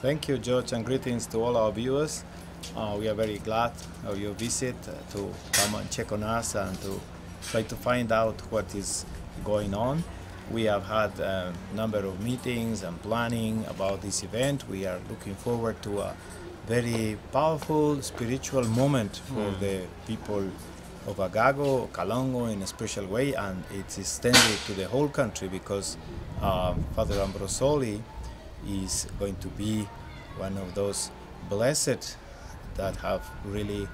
Thank you, George, and greetings to all our viewers. Uh, we are very glad of your visit uh, to come and check on us and to try to find out what is going on. We have had a number of meetings and planning about this event. We are looking forward to a very powerful spiritual moment for the people of Agago, Kalongo in a special way, and it's extended to the whole country because uh, Father Ambrosoli is going to be one of those blessed that have really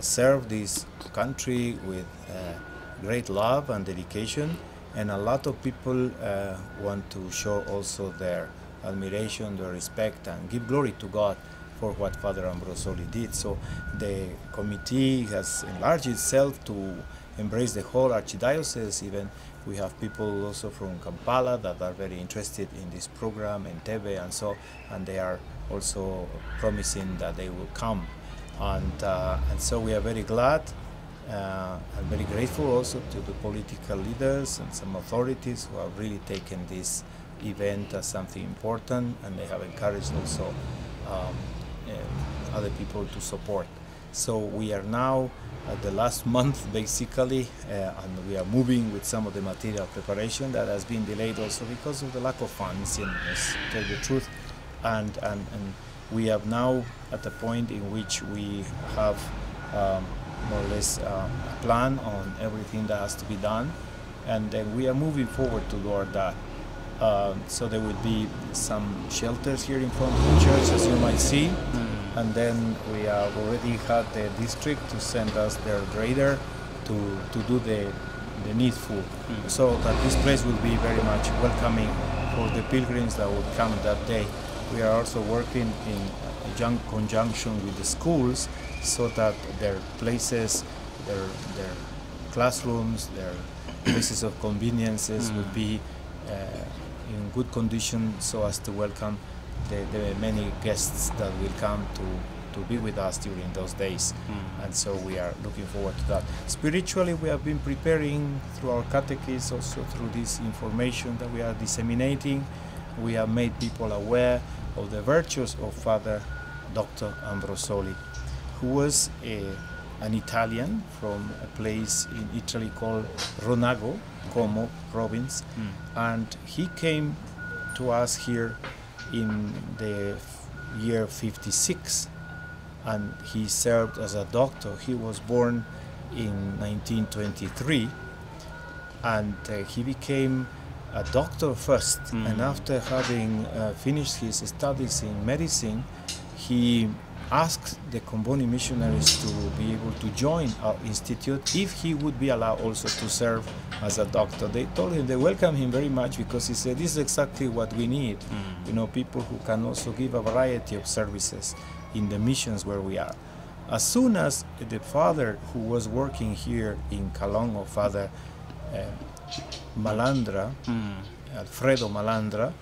served this country with uh, great love and dedication. And a lot of people uh, want to show also their admiration, their respect, and give glory to God for what Father Ambrosoli did. So the committee has enlarged itself to embrace the whole archdiocese. Even we have people also from Kampala that are very interested in this program, and Tebe, and so, and they are also promising that they will come. And, uh, and so we are very glad uh, and very grateful also to the political leaders and some authorities who have really taken this event as something important and they have encouraged also um, uh, other people to support. So we are now the last month basically uh, and we are moving with some of the material preparation that has been delayed also because of the lack of funds in let's tell the truth. And, and, and we have now at a point in which we have um, more or less uh, a plan on everything that has to be done. And then we are moving forward toward that. Uh, so there will be some shelters here in front of the church as you might see and then we have already had the district to send us their grader to, to do the, the needful. So that this place will be very much welcoming for the pilgrims that will come that day. We are also working in jun- conjunction with the schools so that their places, their, their classrooms, their places of conveniences will be uh, in good condition so as to welcome the, the many guests that will come to, to be with us during those days. Hmm. And so we are looking forward to that. Spiritually, we have been preparing through our catechists, also through this information that we are disseminating. We have made people aware of the virtues of Father Dr. Ambrosoli, who was a, an Italian from a place in Italy called Ronago, Como province, hmm. and he came to us here in the year 56 and he served as a doctor. He was born in 1923 and uh, he became a doctor first and after having uh, finished his studies in medicine he asked the Comboni missionaries to be able to join our institute if he would be allowed also to serve as a doctor. They told him they welcomed him very much because he said this is exactly what we need. You know, people who can also give a variety of services in the missions where we are. As soon as the father who was working here in Kalongo, Father uh, Malandra, Alfredo Malandra,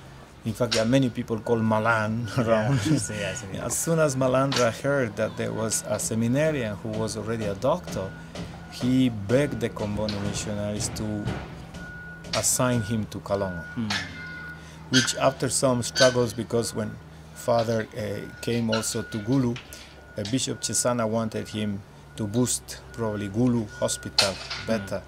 in fact, there are many people called Malan around. Yes. As soon as Malandra heard that there was a seminarian who was already a doctor, he begged the Comboni missionaries to assign him to Kalongo. Which, after some struggles, because when Father uh, came also to Gulu, uh, Bishop Cesana wanted him to boost probably Gulu Hospital better.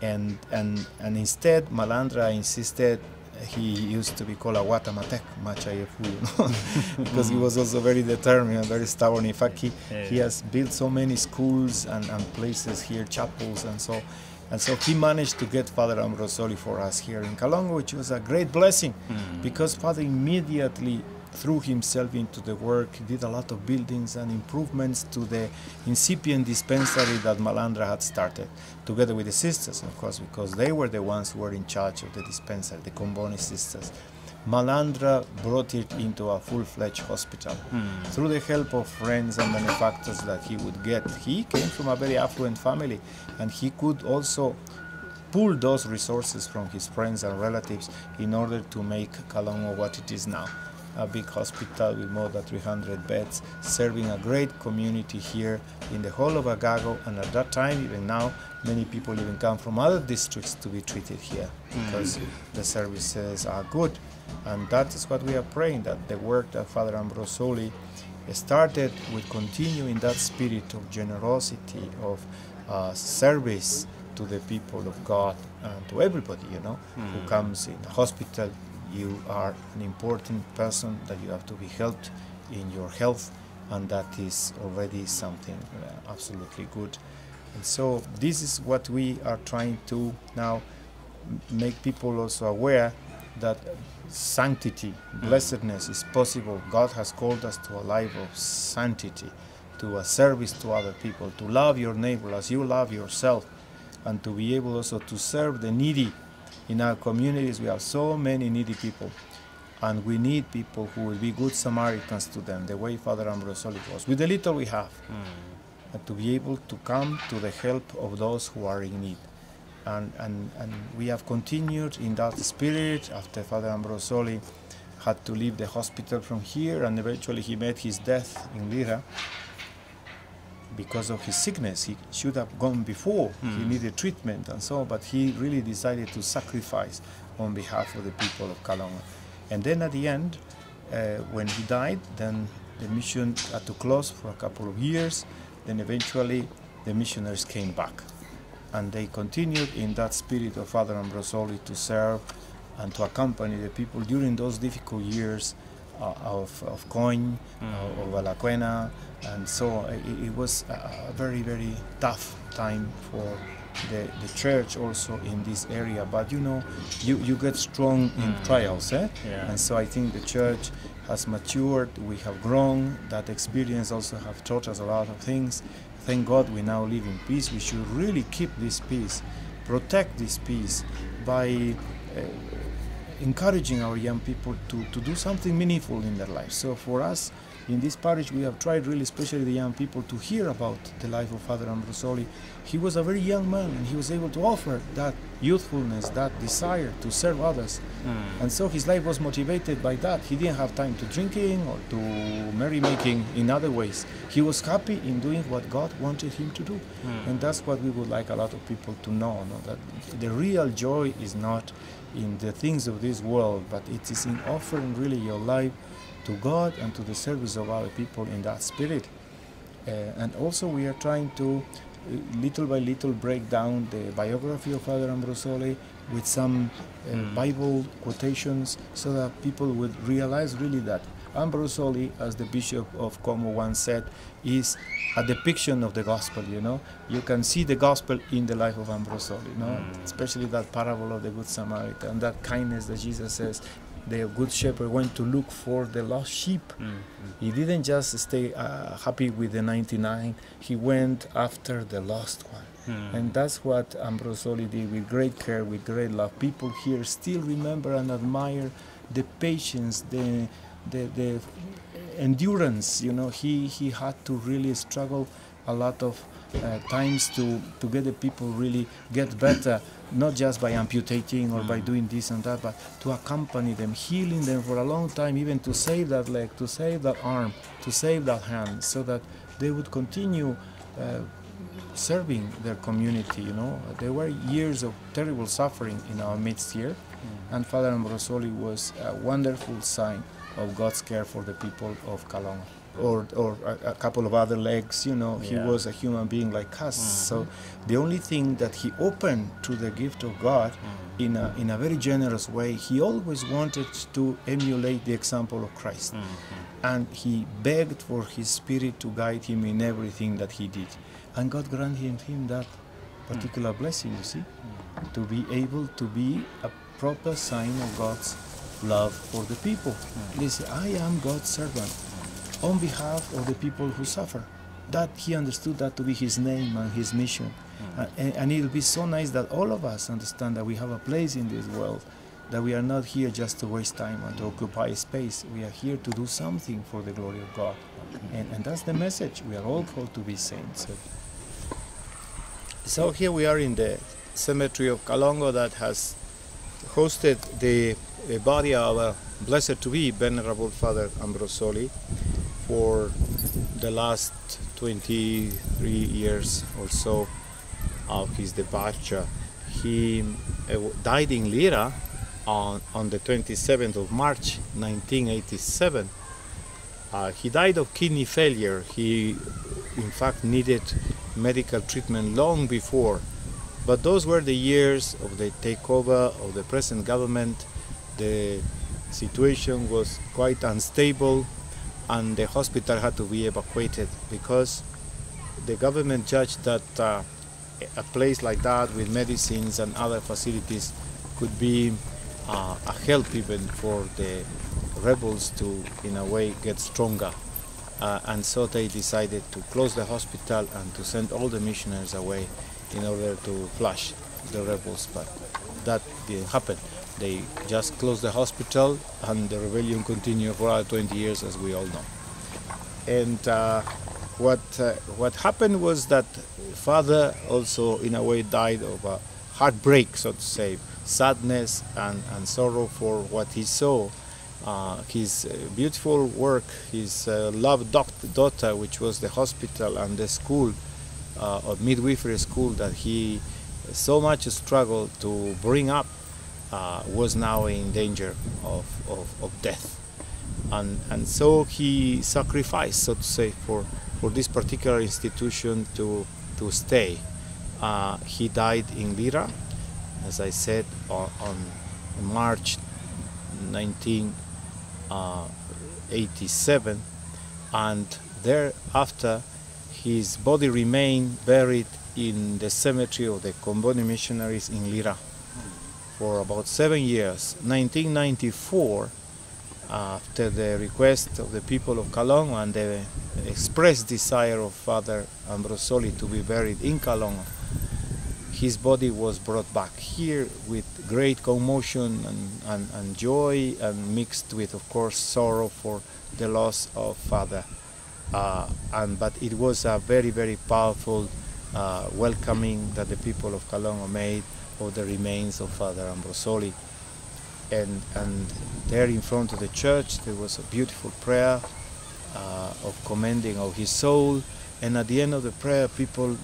And, and, and instead, Malandra insisted he used to be called a Watamatek Machayefu, you know, because he was also very determined and very stubborn. In fact, he, he has built so many schools and, and places here, chapels, and so. And so he managed to get Father Ambrosoli for us here in Kalongo, which was a great blessing hmm. because Father immediately threw himself into the work, did a lot of buildings and improvements to the incipient dispensary that Malandra had started, together with the sisters, of course, because they were the ones who were in charge of the dispensary, the Comboni sisters. Malandra brought it into a full-fledged hospital hmm. through the help of friends and benefactors that he would get. He came from a very affluent family, and he could also pull those resources from his friends and relatives in order to make Kalongo what it is now. A big hospital with more than 300 beds, serving a great community here in the whole of Agago, and at that time, even now, many people even come from other districts to be treated here because the services are good. And that is what we are praying that the work that Father Ambrosoli started will continue in that spirit of generosity, of uh, service to the people of God and to everybody, you know, who comes in the hospital. You are an important person that you have to be helped in your health, and that is already something uh, absolutely good. And so, this is what we are trying to now make people also aware that sanctity, blessedness is possible. God has called us to a life of sanctity, to a service to other people, to love your neighbor as you love yourself, and to be able also to serve the needy. In our communities, we have so many needy people, and we need people who will be good Samaritans to them, the way Father Ambrosoli was, with the little we have, hmm. and to be able to come to the help of those who are in need. And, and, and we have continued in that spirit after Father Ambrosoli had to leave the hospital from here and eventually he met his death in Lira because of his sickness. He should have gone before. He needed treatment and so, on, but he really decided to sacrifice on behalf of the people of Kalongo. And then at the end, uh, when he died, then the mission had to close for a couple of years. Then eventually, the missionaries came back and they continued in that spirit of Father Ambrosoli to serve and to accompany the people during those difficult years of, of Kony, uh, of Alacuena, and so it, it was a, very, very tough time for the, the church also in this area. But you know, you, you get strong in trials, eh? Yeah. And so I think the church has matured, we have grown, that experience also have taught us a lot of things. Thank God we now live in peace. We should really keep this peace, protect this peace by uh, encouraging our young people to, to do something meaningful in their lives. So for us in this parish, we have tried really, especially the young people, to hear about the life of Father Ambrosoli. He was a very young man and he was able to offer that youthfulness, that desire to serve others. Mm. And so his life was motivated by that. He didn't have time to drinking or to merrymaking in other ways. He was happy in doing what God wanted him to do. Mm. And that's what we would like a lot of people to know, no? that the real joy is not in the things of this world, but it is in offering really your life to God and to the service of other people in that spirit. Uh, and also, we are trying to uh, little by little break down the biography of Father Ambrosoli with some uh, Bible quotations so that people would realize really that Ambrosoli, as the Bishop of Como once said, is a depiction of the gospel. You know, you can see the gospel in the life of Ambrosoli. You know, mm. especially that parable of the Good Samaritan, and that kindness that Jesus says. The good shepherd went to look for the lost sheep. Mm, mm. He didn't just stay uh, happy with the 99, he went after the lost one. And that's what Ambrosoli did with great care, with great love. People here still remember and admire the patience, the, the, the endurance. You know, he, he had to really struggle a lot of uh, times to, to get the people really get better, not just by amputating or by doing this and that, but to accompany them, healing them for a long time, even to save that leg, to save that arm, to save that hand, so that they would continue uh, serving their community. You know, there were years of terrible suffering in our midst here, and Father Ambrosoli was a wonderful sign of God's care for the people of Kalong. Or, or a, a couple of other legs, you know, he was a human being like us. Mm-hmm. So the only thing that he opened to the gift of God mm-hmm. in, a, in a very generous way, he always wanted to emulate the example of Christ. Mm-hmm. And he begged for his spirit to guide him in everything that he did. And God granted him that particular mm. blessing, you see, mm. to be able to be a proper sign of God's love for the people. Hmm. They say, I am God's servant on behalf of the people who suffer. That he understood that to be his name and his mission. Uh, and, and it will be so nice that all of us understand that we have a place in this world, that we are not here just to waste time and to hmm. occupy space. We are here to do something for the glory of God. And, and that's the message. We are all called to be saints. So here we are in the cemetery of Kalongo that has hosted the uh, body of our blessed to be Venerable Father Ambrosoli for the last 23 years or so. of his departure. He uh, died in Lira on, on the 27th of March 1987. Uh, he died of kidney failure. He, in fact, needed medical treatment long before. But those were the years of the takeover of the present government. The situation was quite unstable, and the hospital had to be evacuated because the government judged that uh, a place like that with medicines and other facilities could be uh, a help even for the rebels to, in a way, get stronger. Uh, and so they decided to close the hospital and to send all the missionaries away in order to flush the rebels. But that didn't happen. They just closed the hospital and the rebellion continued for about 20 years, as we all know. And uh, what, uh, what happened was that father also, in a way, died of a heartbreak, so to say, sadness and, and sorrow for what he saw. Uh, his uh, beautiful work, his uh, loved daughter, which was the hospital and the school, uh, or midwifery school that he so much struggle to bring up, uh, was now in danger of, of, of death. And, and so he sacrificed, so to say, for, for this particular institution to, to stay. Uh, he died in Lira as I said, on, on March 1987, and thereafter his body remained buried in the cemetery of the Comboni missionaries in Lira for about seven years. 1994, after the request of the people of Calong and the expressed desire of Father Ambrosoli to be buried in Calong, his body was brought back here with great commotion and, and, and, joy and mixed with of course sorrow for the loss of father uh, and but it was a very very powerful uh, welcoming that the people of Kalongo made of the remains of Father Ambrosoli and and there in front of the church there was a beautiful prayer uh, of commending of his soul and at the end of the prayer people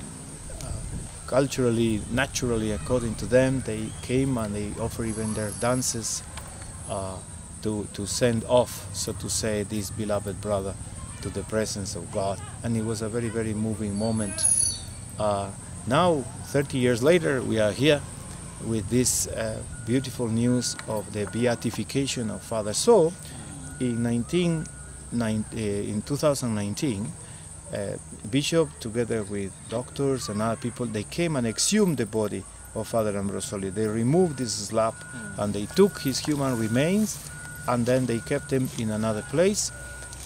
culturally, naturally, according to them, they came and they offer even their dances uh, to, to send off, so to say, this beloved brother to the presence of God. And it was a very, very moving moment. Uh, now, 30 years later, we are here with this uh, beautiful news of the beatification of Father. So, in, 19, uh, in 2019, uh, bishop, together with doctors and other people, they came and exhumed the body of Father Ambrosoli. They removed this slab and they took his human remains and then they kept him in another place.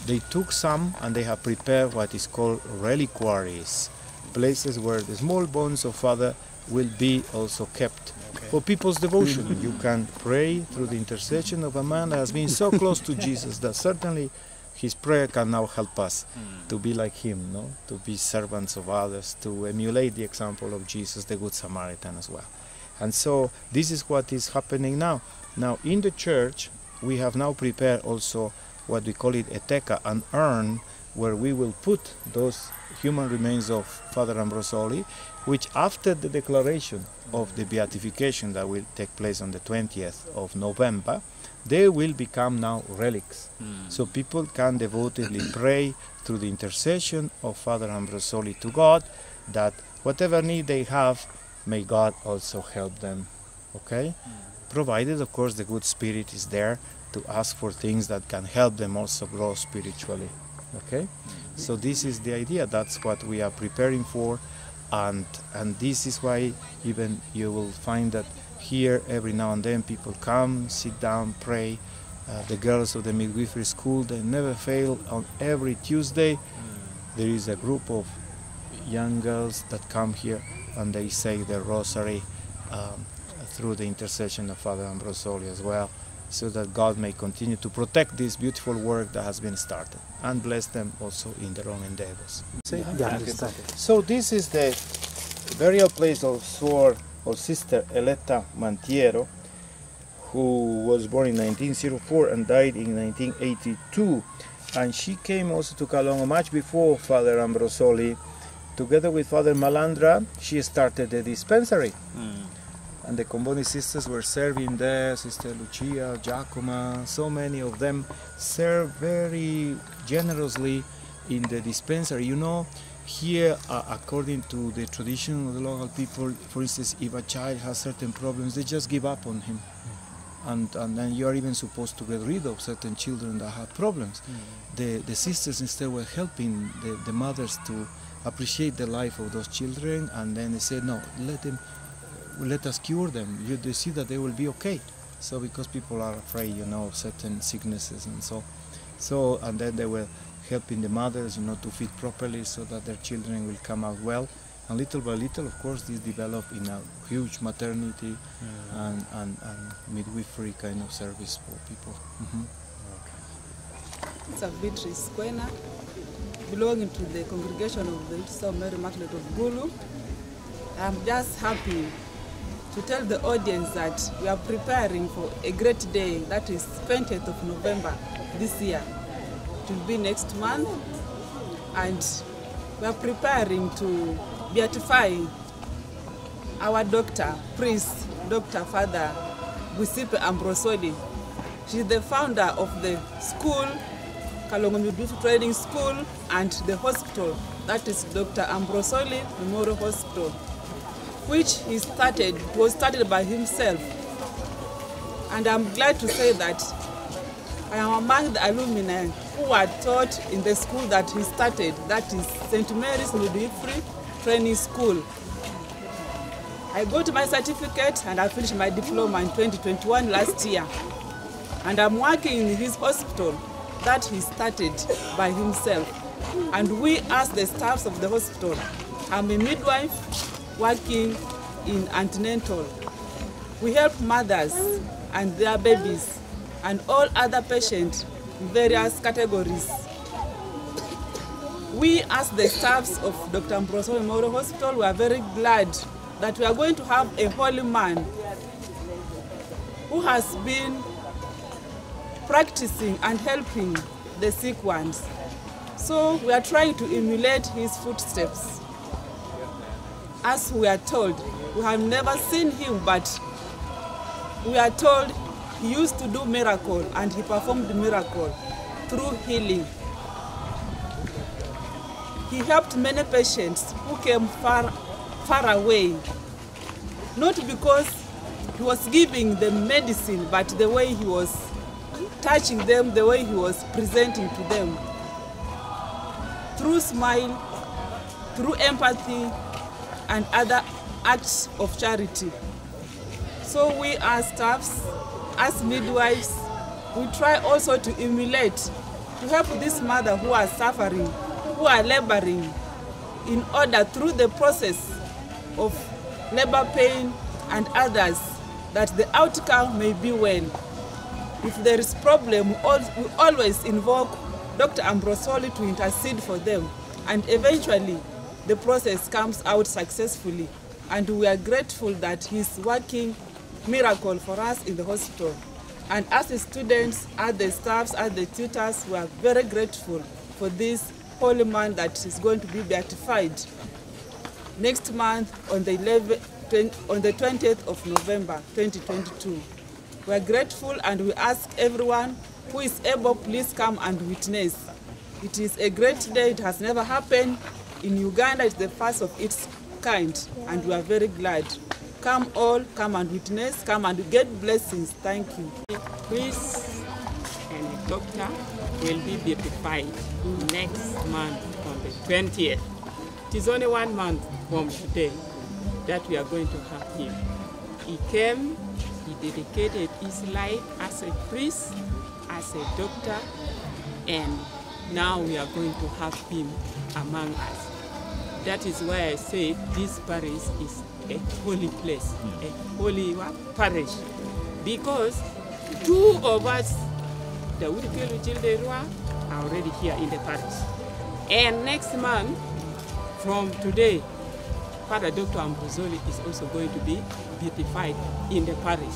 They took some and they have prepared what is called reliquaries, places where the small bones of Father will be also kept okay. for people's devotion. you can pray through the intercession of a man that has been so close to Jesus that certainly his prayer can now help us mm. to be like him, no? to be servants of others, to emulate the example of Jesus, the Good Samaritan, as well. And so this is what is happening now. Now, in the church, we have now prepared also what we call it a teka, an urn where we will put those human remains of Father Ambrosoli, which after the declaration of the beatification that will take place on the 20th of November, they will become now relics. Mm. So people can devotedly pray through the intercession of Father Ambrosoli to God that whatever need they have, may God also help them. Okay? Mm. Provided, of course, the good spirit is there to ask for things that can help them also grow spiritually. Okay? So this is the idea. That's what we are preparing for. And, and this is why even you will find that here every now and then people come, sit down, pray. Uh, the girls of the midwifery school, they never fail. On every Tuesday, there is a group of young girls that come here and they say the rosary um, through the intercession of Father Ambrosoli as well, so that God may continue to protect this beautiful work that has been started and bless them also in their own endeavors. So this is the burial place of Suor of Sister Eletta Mantiero, who was born in 1904 and died in 1982. And she came also to Kalongo much before Father Ambrosoli together with Father Malandra, she started the dispensary. Mm. And the Comboni sisters were serving there, Sister Lucia, Giacoma, so many of them serve very generously in the dispensary. You know, here, uh, according to the tradition of the local people, for instance, if a child has certain problems, they just give up on him. And, and then you are even supposed to get rid of certain children that have problems. The, the sisters instead were helping the, the mothers to appreciate the life of those children, and then they said, no, let them, let us cure them. You they see that they will be okay. So because people are afraid, you know, of certain sicknesses and so, so and then they were helping the mothers, you know, to feed properly so that their children will come out well. And little by little, of course, this developed in a huge maternity and, and, and midwifery kind of service for people. Mhm. It's a Beatrice Kwena, belonging to the congregation of the South Mary Immaculate of Gulu. I'm just happy to tell the audience that we are preparing for a great day, that is 20th of November this year. It will be next month, and we are preparing to beatify our doctor, priest, Dr. Father Giuseppe Ambrosoli. She's the founder of the school, Kalongo Training School, and the hospital, that is Dr. Ambrosoli Memorial Hospital, which he started, was started by himself. And I'm glad to say that I am among the alumni who were taught in the school that he started, that is St. Mary's Midwifery Training School. I got my certificate and I finished my diploma in 2021 last year. And I'm working in his hospital that he started by himself. And we, as the staffs of the hospital, I'm a midwife working in antenatal. We help mothers and their babies and all other patients in various categories. We, as the staffs of Dr. Ambrosoli Memorial Hospital, we are very glad that we are going to have a holy man who has been practicing and helping the sick ones. So we are trying to emulate his footsteps. As we are told, we have never seen him, but we are told he used to do miracle and he performed miracle through healing. He helped many patients who came far, far away, not because he was giving them medicine, but the way he was touching them, the way he was presenting to them. Through smile, through empathy, and other acts of charity. So we as staffs, as midwives, we try also to emulate, to help this mother who are suffering, who are laboring, in order through the process of labor pain and others, that the outcome may be well. If there is problem, we always invoke Dr. Ambrosoli to intercede for them, and eventually the process comes out successfully. And we are grateful that he's working miracle for us in the hospital. And as the students, as the staffs, as the tutors, we are very grateful for this holy man that is going to be beatified next month on the 11, on the 20th of November 2022. We are grateful and we ask everyone who is able, please come and witness. It is a great day. It has never happened in Uganda. It's the first of its kind, and we are very glad. Come all, come and witness, come and get blessings. Thank you. priest and the doctor will be beatified next month on the 20th. It is only one month from today that we are going to have him. He came, he dedicated his life as a priest, as a doctor, and now we are going to have him among us. That is why I say this parish is a holy place, a holy parish, because two of us, the Daudi Okelo Childerua, are already here in the parish. And next month, from today, Father Dr. Ambrosoli is also going to be beatified in the parish.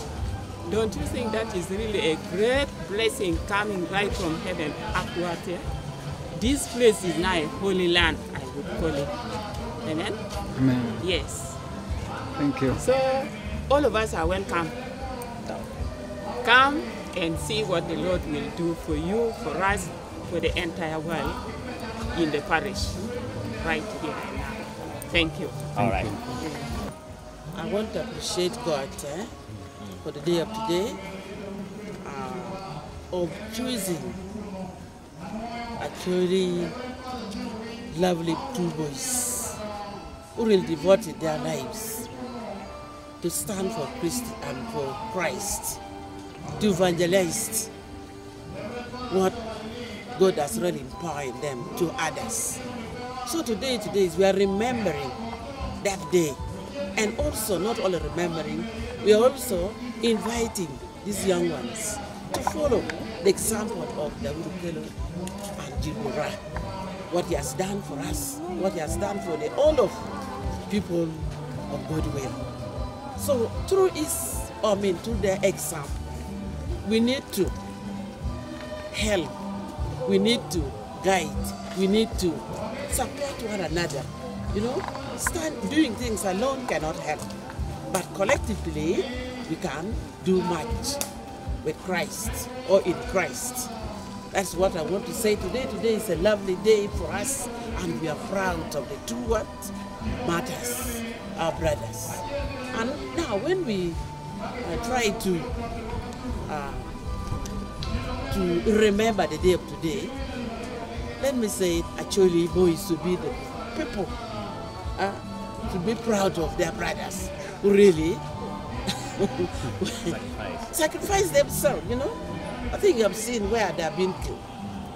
Don't you think that is really a great blessing coming right from heaven upward here? This place is now a holy land, I would call it. Amen? Amen. Yes. Thank you. So all of us are welcome. Come and see what the Lord will do for you, for us, for the entire world in the parish, right here and now. Thank you. All right. I want to appreciate God eh, for the day of today, uh, of choosing actually lovely two boys who will devote their lives to stand for Christ and for Christ, to evangelize what God has really empowered them to others. So today, today is we are remembering that day, and also not only remembering, we are also inviting these young ones to follow the example of David Kelo and Jibura, what he has done for us, what he has done for the, all of people of goodwill. So through his, I mean, through their example, we need to help, we need to guide, we need to support one another. You know, stand doing things alone cannot help, but collectively we can do much with Christ or in Christ. That's what I want to say today. Today is a lovely day for us, and we are proud of the two what matters, our brothers. And now, when we uh, try to uh, to remember the day of today, let me say it actually boys to be the people uh, to be proud of their brothers who really Sacrifice. sacrifice themselves, you know. I think you have seen where they have been killed.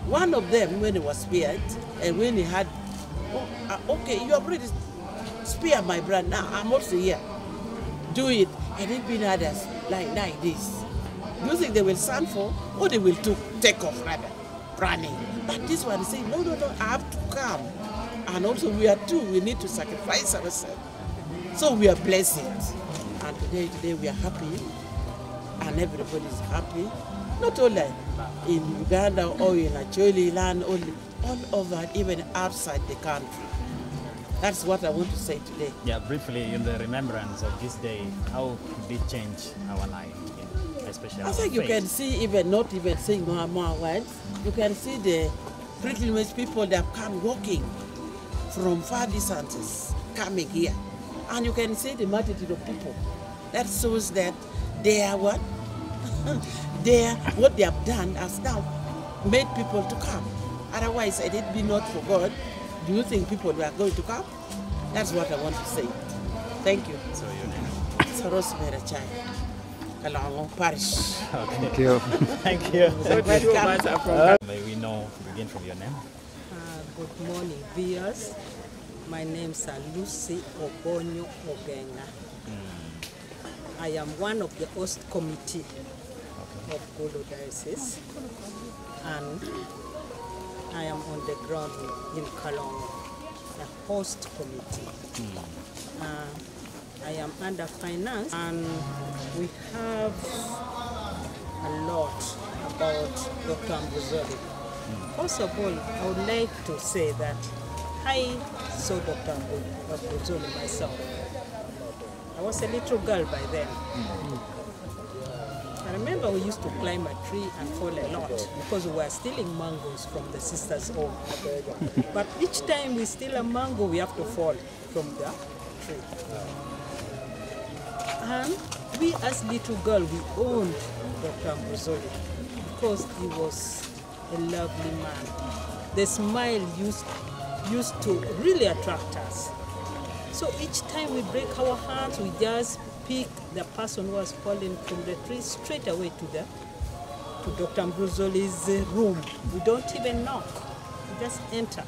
One of them, when he was speared, and when he had, oh, uh, okay, you have already speared my brother, now I'm also here. Do it. And it been others like, like this. Do you think they will stand for, or they will to take off rather, running? But this one is no, no, no, I have to come. And also we are two, we need to sacrifice ourselves. So we are blessed. And today, today we are happy and everybody is happy. Not only in Uganda or in Acholi land, only all over, even outside the country. That's what I want to say today. Yeah, briefly, in the remembrance of this day, how did it change our life, especially I think you faith? can see even not even saying more more words. You can see the pretty much people that come walking from far distances coming here, and you can see the multitude of people. That shows that they are what they are, what they have done has now made people to come. Otherwise, had it be not for God, do you think people were going to come? That's what I want to say. Thank you. So your name. Saros Merachai, Kalongo Parish. Thank you. Thank you. So the two of us are from May we know, begin from your name? Uh, good morning, viewers. My name is Lucy Obonyo Ogenga. I am one of the host committee of Gulu Diocese, and I am on the ground in Kalongo, the host committee. Uh, I am under finance, and we have a lot about Dr. Ambrosoli. First of all, I would like to say that I saw Dr. Ambrosoli myself. I was a little girl by then. I remember we used to climb a tree and fall a lot because we were stealing mangoes from the sister's home. but each time we steal a mango, we have to fall from the tree. And we as little girl, we owned Dr. Ambrosoli because he was a lovely man. The smile used, used to really attract us. So each time we break our hearts, we just pick the person who has fallen from the tree straight away to the to Dr. Ambrosoli's room. We don't even knock. We just enter.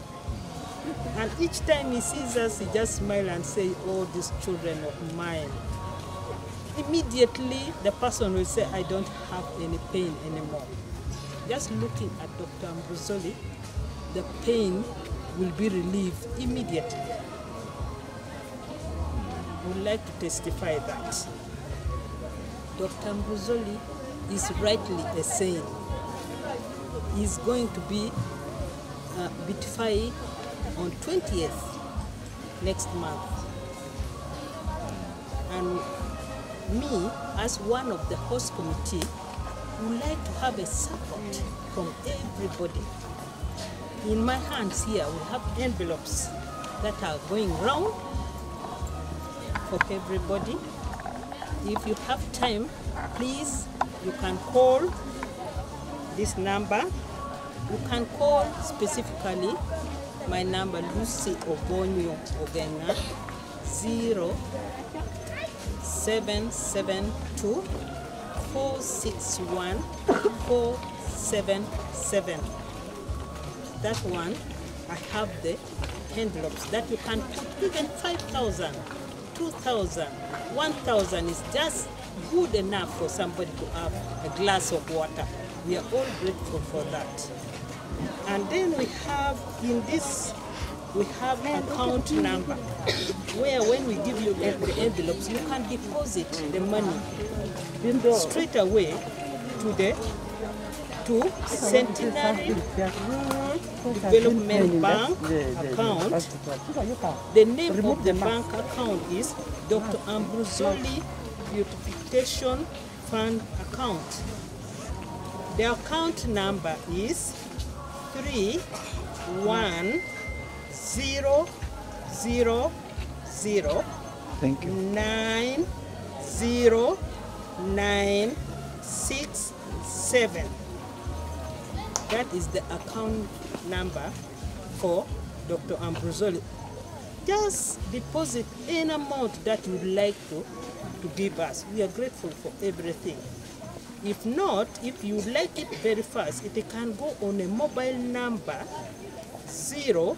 And each time he sees us, he just smiles and say, "Oh, these children of mine." Immediately, the person will say, "I don't have any pain anymore." Just looking at Dr. Ambrosoli, the pain will be relieved immediately would like to testify that Dr. Ambrosoli is rightly a saint. He's going to be uh, beatified on 20th next month. And me, as one of the host committee, would like to have a support from everybody. In my hands here, we have envelopes that are going round for everybody. If you have time, please, you can call this number. You can call specifically my number, Lucy Obonyo Ogenga, 0 772 461 477. That one, I have the envelopes that you can put even 5,000, 2,000, 1,000 is just good enough for somebody to have a glass of water. We are all grateful for that. And then we have in this, we have account number where when we give you the envelopes, you can deposit the money straight away to the to Centenary Development Bank account. The name of the bank account is Dr. Ambrosoli Beautification Fund Account. The account number is 31000 Thank you. 9097. That is the account number for Dr. Ambrosoli. Just deposit any amount that you would like to, to give us. We are grateful for everything. If not, if you like it very fast, it can go on a mobile number zero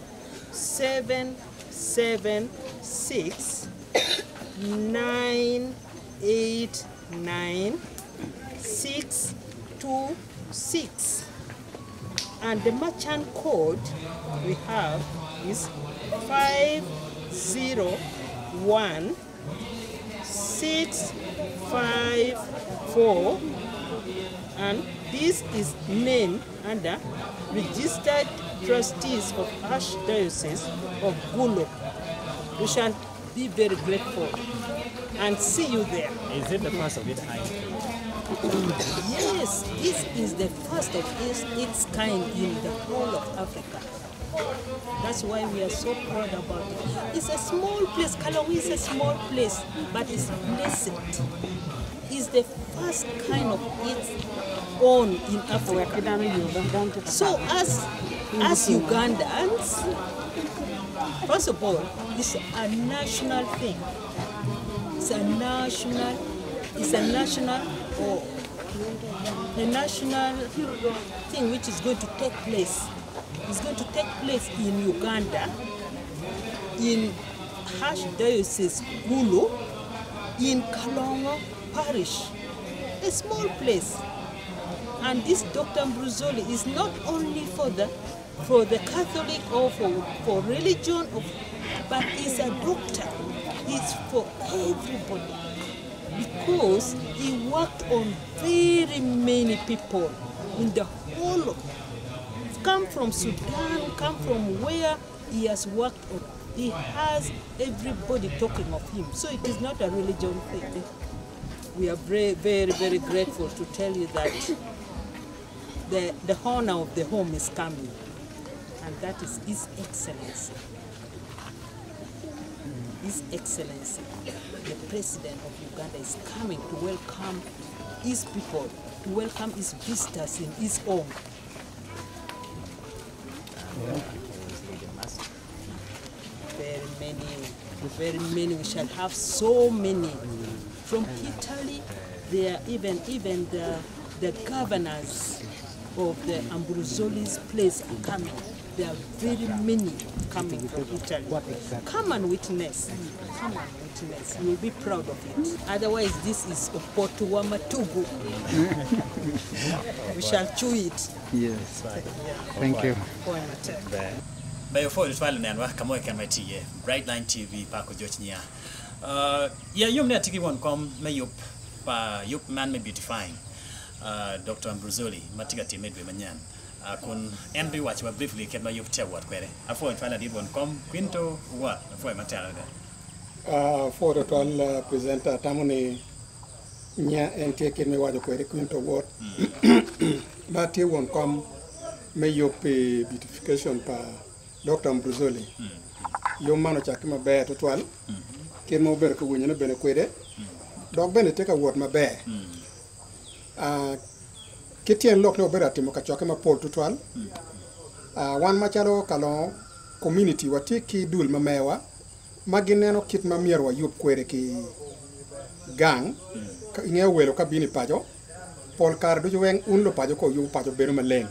seven seven six nine eight nine six two six and the merchant code we have is five zero one six five four and this is named under registered trustees of Archdiocese of Gulu. We shall be very grateful and see you there. Is it the first of kind? Yes, this is the first of its, its kind in the whole of Africa. That's why we are so proud about it. It's a small place. Kalongo is a small place, but it's blessed. It's the first kind of its own in Africa. So as as Ugandans, first of all, it's a national thing. It's a national, it's a national or a national thing which is going to take place. is going to take place in Uganda, in Hash Diocese Gulu, in Kalongo Parish, a small place. And this Dr. Bruzoli is not only for the for the Catholic or for, for religion, but he's a doctor. He's for everybody because he worked on very many people in the whole come from Sudan, come from where he has worked on. He has everybody talking of him. So it is not a religion thing. We are very, very, very grateful to tell you that the, the honor of the home is coming. And that is His Excellency. His Excellency, the President of Uganda, is coming to welcome his people, to welcome his visitors in his home. Very many, very many. We shall have so many. From Italy, there are even even the the governors of the Ambrosoli's place are coming. There are very many coming from Italy. Come and witness. Come and witness. You will be proud of it. Otherwise, this is Opoto Wamatugu. we shall chew it. Yes. Thank you. Bayo fo twale nan wa kama Bright Line TV pa ko jot nya. Uh ya yum ne tiki won kom me yup pa yup man me beautifying. Uh Dr. Ambrosoli matiga timedwe manyan kun en bi wach wa briefly ket ma yup te wat kwere afo twala di bon kom quinto wa afo ma tala da ah, uh, for the twal uh, presenter tamuni nya en te ket me wajo kwere kwinto wat mm. ba te won kom me yup beautification pa dr mbruzoli mm. yo mano chak ma be to twal mm. ken mo ber ko wonyo bene kwere mm. dok bene te ka wot ma be uh, kitien lok ne obedo atimo ka choke mapol tutwal. Uh, wan machalo kalo community wati ki dul mamewa ma gineno kit ma mier wayub kwere ki gang. Ing'eyo welo ka bini pacho. Pol kar ducu weng un lo pacho ko yubo pacho bedo maleng.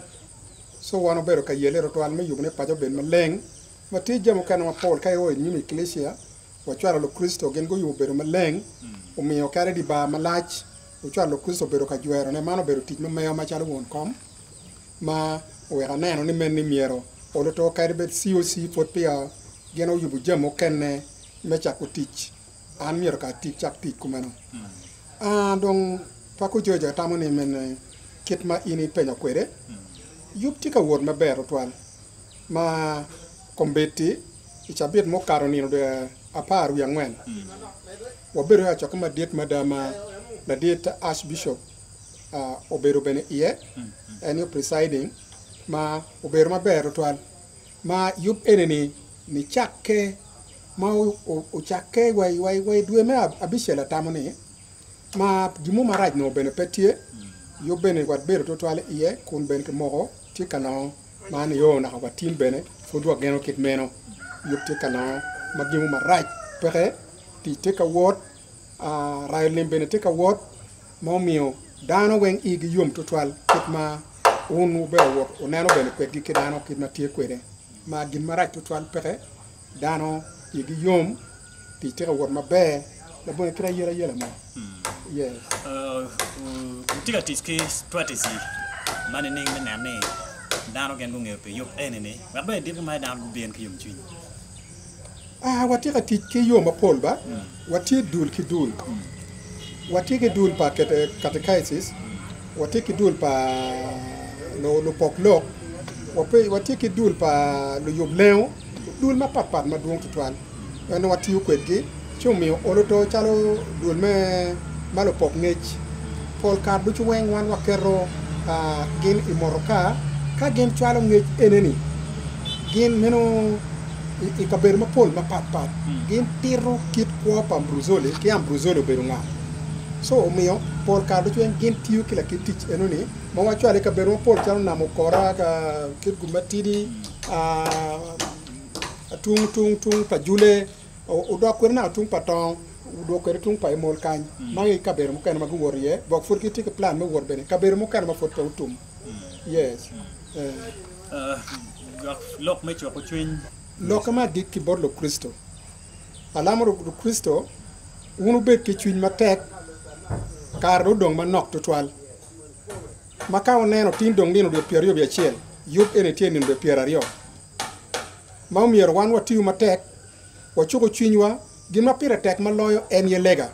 So wan obedo ka yele rotwal me yubo ne pacho bedo maleng. Ma tij jamo kano mapol ka iwo nyim iklesia wachwalo lo kristo gin go yubo bedo maleng. Omiyo kare di ba malach ochwalo lo kristo bedo ka jwero ne mano bedo tich mameyo machalo wuon kom ma oweka neno ni men ni miero. Olo to kare bet COC pot pia geno yubu jamo kenne me chako tich. An miero ka tich chak tich kumeno ah dong pako joja tamo ni men eh, kit ma ini penyo kwere yup ti ka wuot maber otwal ma kombeti ichabit mokaro nino de apar wi ang'wen. Wabedo ya choko madiet madama the late Archbishop uh, obedo bene iye hmm. en yo presiding ma obedo maber otwal. Ma yub enini ni chakke ma ochakke wai wai wai dwe me abicel atamo ni ma gimo marach no bene pe tye yub bene wat bedo totwal iye kun bene kimoko tye ka nongo man yo naka watim bene pud wageno kit meno. Yub tye ka nongo ma gimo marach peke tic tye ka wot Ah, rayo lim bende tye ka wot ma omiyo dano weng igi yom tutwal kit ma un ubedo wok uneno bene kwedgi ki dano kit ma tye kwede. Ma gin marac tutwal peke dano igi yom tic tye ka wot maber. Labone kit ayel ayela mo. Tye ka tic ki strategy ma nining me neno ni dano gin gung'eyo pi yop enini wek bene dip ki ma dano gubin ki yom cwiny ah wati ka tich ki yo mapol ba? Wati dul ki dul. Wati ki dul pa kate catechisis wati ki dul pa lo lo pok lok wape wati ki dul pa lo yob leo. Dul ma pat pat ma duong tutwan en wati u kwet gi. Chumi olo to chalo dul me ma lo pok ngech pol kar du chuweng wan wakero ah, gin imoro ka. Ka gin chwalo ngech eneni gin meno e ka mapol mapatpat hmm. gin tiro kit kwo pa ambrosole ki ambrosole obedo ng'at so omiyo pol kado gin tiyo kila kit tic enoni ma wacwale ka mapol calo namo kora ka kit gumatidi atung tung tung pa jule odok kwede nanga tung pa tong udwok kwede tung pa imol kany. Hmm. Magi kabedo mukene ma guwot iye bok pud giti ki plan me bene. Kabedo mukene ma pud pe utum. Hmm. Yes. Eh. Eh, lok me cwako cwiny chuny loka ma dik ki bor lo kristo alama ro lo kristo unu bet ki chuny matek kar do dong manok tutwal ma ka uneno tin dong nino dwe piero ariyo gi achiel yup ene tie nino dwe piero ariyo. Ma omiero wan watiyo matek wachuko chunywa gima pire tek maloyo en ye lega.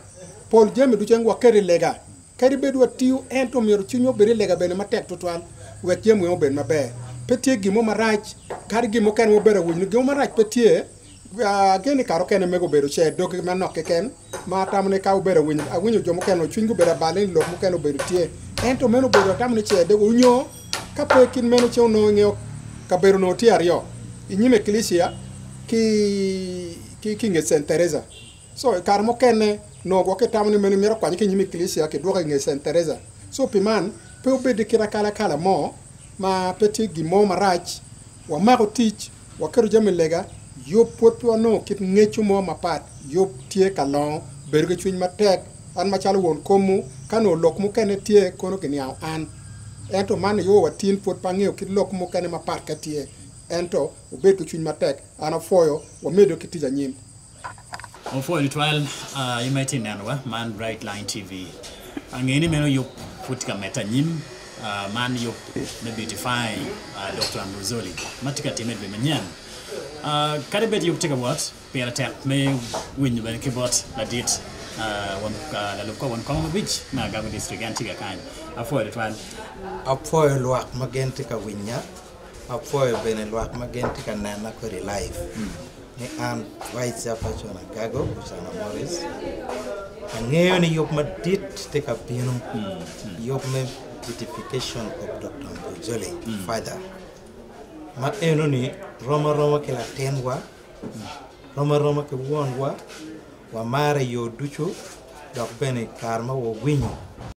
Pol jami duchen wakeri lega. Kadi bedo watiyo en to miero chunywa bedi lega bende matek tutwal wek jemi obed maber petie gimo marach kar gimo ken mobedo winy. Gimo marach petie uh, geni karo ken e mego bedo che dok manoke ken ma tamne ka obedo winy. Ah, Awinyo jomo ken ochwiny gobedo abale ni lok mokene obedo tie. En to meno obedo atamne che de unyo ka pe kin meno che unong'eyo kabedo no tie aryo inyime klisia ki ki kinge nge Teresa. So kar mo ken no mokene nogwo kitamni meno miro kwany klisia eklisia kidwoko nge St. Teresa. So piman pe obedi kira kala kala mo ma petye gimo marach wamako tic waketo jami lega yob pot piwa nongo kit ngeco mo mapat yob tye ka longo bedo ki cwiny matek an macalo won komu ka no lok mukene tye kono gin yaw an. Ento man yo watin pot pa ng'eyo kit lok mukene mapat ka tye ento obed ki cwiny matek an afwoyo wamedo ki tic anyim. Ofwoyo tutwal uh, imatinenowa man bright line tv ang'eni meno yob put ka met anyim. Uh, man yup me beautify uh, dr Ambrosoli. matika timet be menyan. Uh, kade bet yup tika wat pera tap me win ben kibot la dit uh, wan uh, la ko wan kong beach na gago district yan tiga kan afo de wan apoyo luak magenti ka winya apoyo bene luak magenti ka nana live ni an vice chona gago usana morris. Ang'eyo ni yop madit te ka bino yop me beautification of dr mbujole father ma eno ni roma roma ke la tenwa, roma roma ke wonwa, wa. Mare yo ducho dok bene karma wo winyo